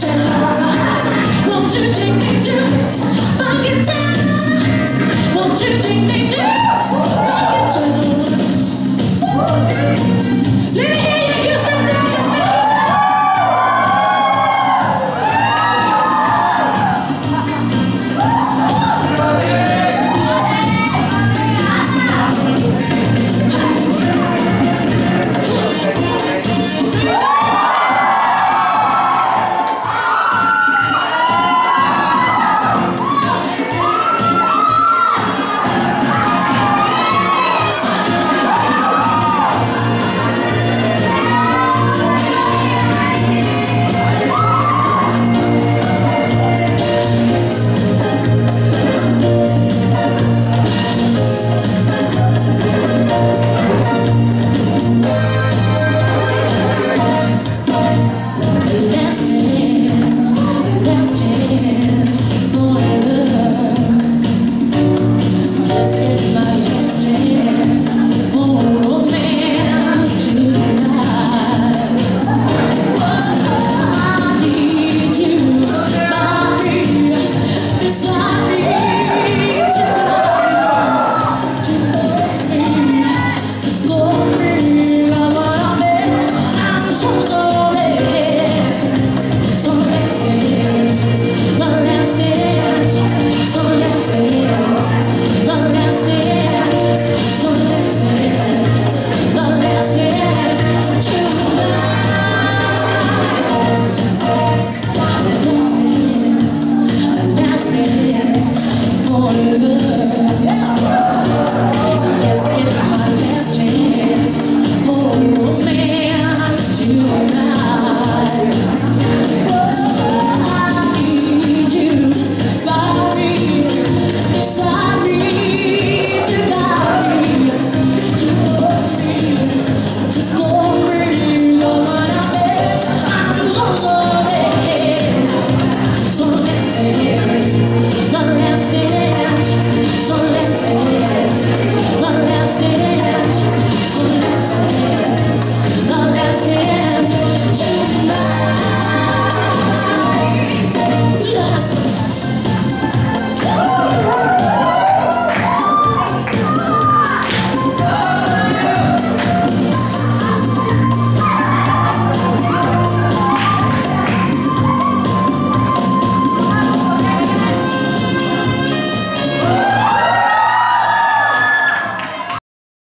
Don't you take me to?